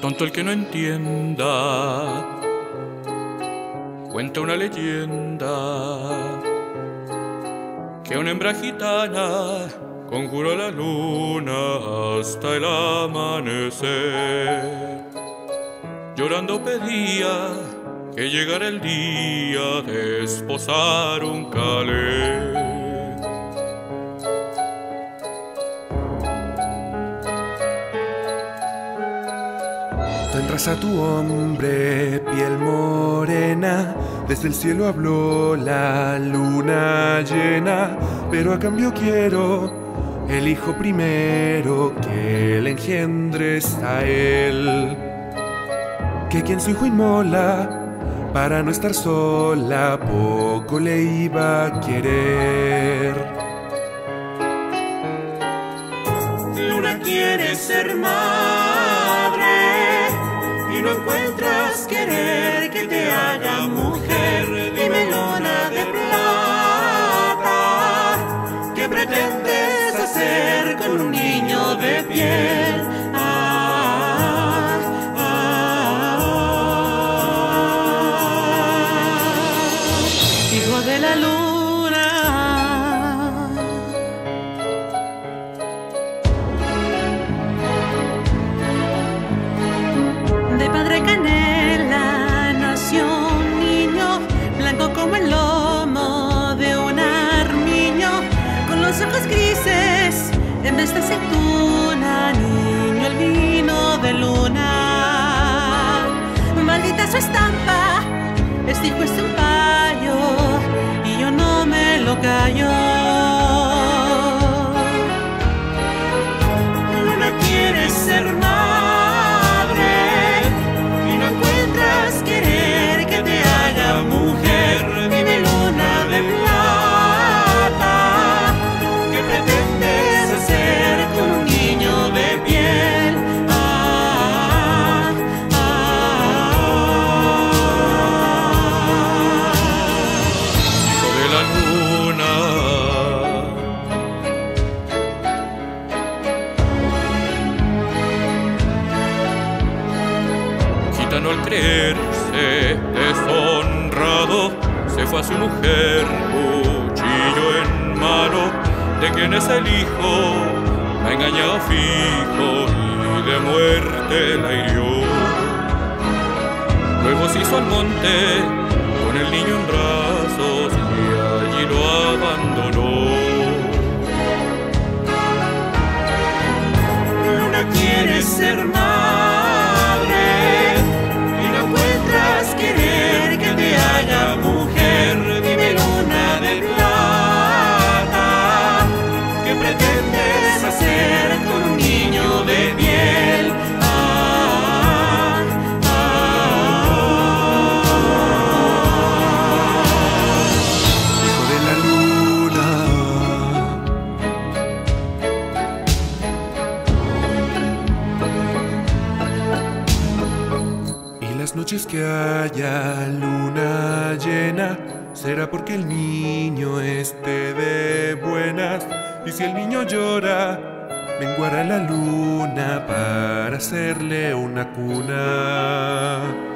tonto el que no entienda. Cuenta una leyenda que una hembra gitana conjuró la luna hasta el amanecer. Llorando pedía que llegara el día de esposar un calé. Raza tu hombre, piel morena, desde el cielo habló la luna llena, pero a cambio quiero el hijo primero que le engendres a él. Que quien su hijo inmola, para no estar sola, poco le iba a querer. Luna quiere ser madre y no encuentras querer que te haga mujer. Dime luna de plata, ¿qué pretendes hacer con un niño de piel? Ah, ah. Hijo de la luna. Los ojos grises en de aceituna, niño el vino de luna. Maldita su estampa, este hijo es un payo, y yo no me lo callo. Gitano al creerse deshonrado, se fue a su mujer, cuchillo en mano, de quien es el hijo, la engañado fijo y de muerte la hirió. Luego se hizo al monte con el niño en brazos y allí lo abandonó. Luna quiere ser madre las noches que haya luna llena, será porque el niño esté de buenas. Y si el niño llora, menguará la luna para hacerle una cuna.